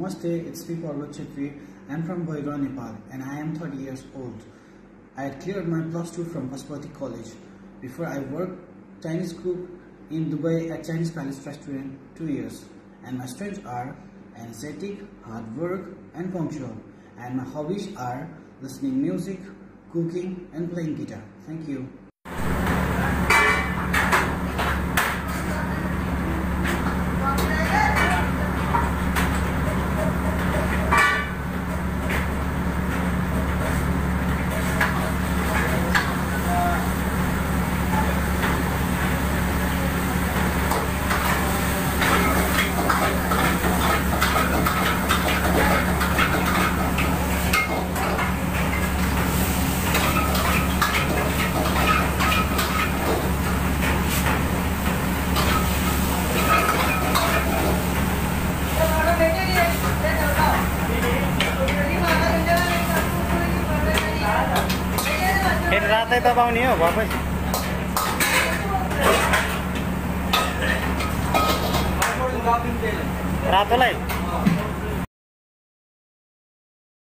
Namaste, it's Parbat Chhetri. I'm from Bhaira, Nepal and I am 30 years old. I had cleared my plus 2 from Pashupati College. Before I worked Chinese cook in Dubai at Chinese Palace Restaurant 2 years. And my strengths are energetic, hard work and punctual. And my hobbies are listening music, cooking and playing guitar. Thank you. फेरि रातै दबाउने हो भएपछि। रातोलाई?